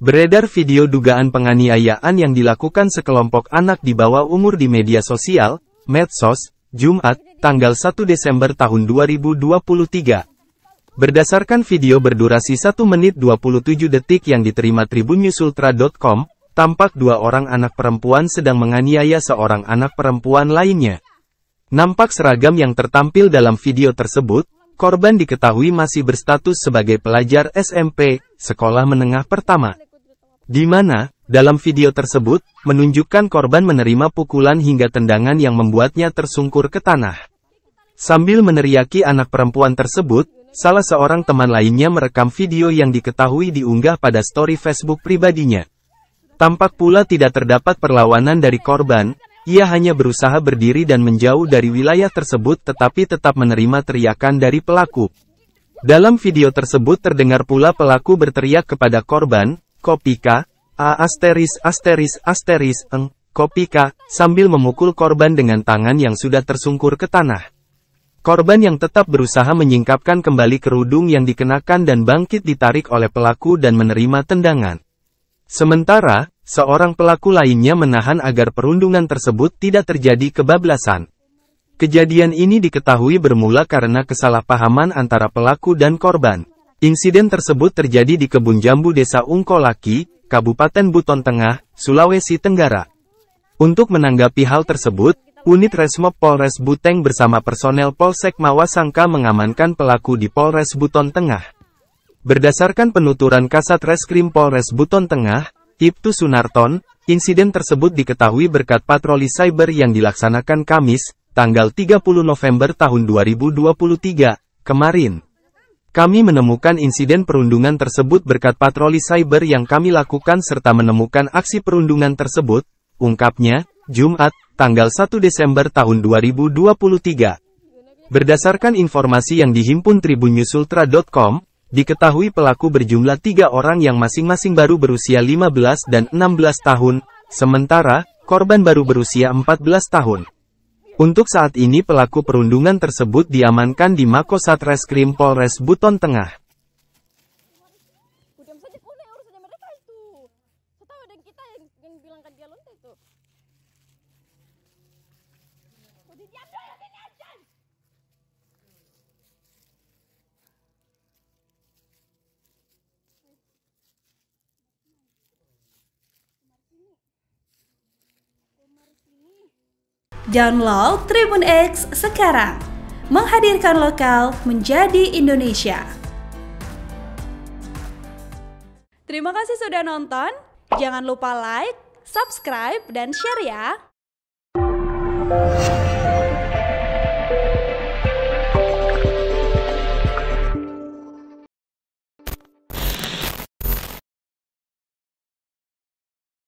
Beredar video dugaan penganiayaan yang dilakukan sekelompok anak di bawah umur di media sosial, medsos, Jumat, tanggal 1 Desember tahun 2023. Berdasarkan video berdurasi 1 menit 27 detik yang diterima tribunnyusultra.com, tampak dua orang anak perempuan sedang menganiaya seorang anak perempuan lainnya. Nampak seragam yang tertampil dalam video tersebut, korban diketahui masih berstatus sebagai pelajar SMP, sekolah menengah pertama. Di mana, dalam video tersebut, menunjukkan korban menerima pukulan hingga tendangan yang membuatnya tersungkur ke tanah. Sambil meneriaki anak perempuan tersebut, salah seorang teman lainnya merekam video yang diketahui diunggah pada story Facebook pribadinya. Tampak pula tidak terdapat perlawanan dari korban, ia hanya berusaha berdiri dan menjauh dari wilayah tersebut tetapi tetap menerima teriakan dari pelaku. Dalam video tersebut terdengar pula pelaku berteriak kepada korban, Kopika, A asteris asteris asteris eng, Kopika, sambil memukul korban dengan tangan yang sudah tersungkur ke tanah. Korban yang tetap berusaha menyingkapkan kembali kerudung yang dikenakan dan bangkit ditarik oleh pelaku dan menerima tendangan. Sementara, seorang pelaku lainnya menahan agar perundungan tersebut tidak terjadi kebablasan. Kejadian ini diketahui bermula karena kesalahpahaman antara pelaku dan korban. Insiden tersebut terjadi di kebun jambu desa Ungkolaki, Kabupaten Buton Tengah, Sulawesi Tenggara. Untuk menanggapi hal tersebut, unit Resmob Polres Buteng bersama personel Polsek Mawasangka mengamankan pelaku di Polres Buton Tengah. Berdasarkan penuturan Kasat Reskrim Polres Buton Tengah, Ibtu Sunarton, insiden tersebut diketahui berkat patroli cyber yang dilaksanakan Kamis, tanggal 30 November tahun 2023, kemarin. Kami menemukan insiden perundungan tersebut berkat patroli cyber yang kami lakukan serta menemukan aksi perundungan tersebut, ungkapnya, Jumat, tanggal 1 Desember tahun 2023. Berdasarkan informasi yang dihimpun tribunnyusultra.com, diketahui pelaku berjumlah tiga orang yang masing-masing baru berusia 15 dan 16 tahun, sementara, korban baru berusia 14 tahun. Untuk saat ini pelaku perundungan tersebut diamankan di Mako Satreskrim Polres Buton Tengah. Download Tribun X sekarang. Menghadirkan lokal menjadi Indonesia. Terima kasih sudah nonton. Jangan lupa like, subscribe, dan share ya.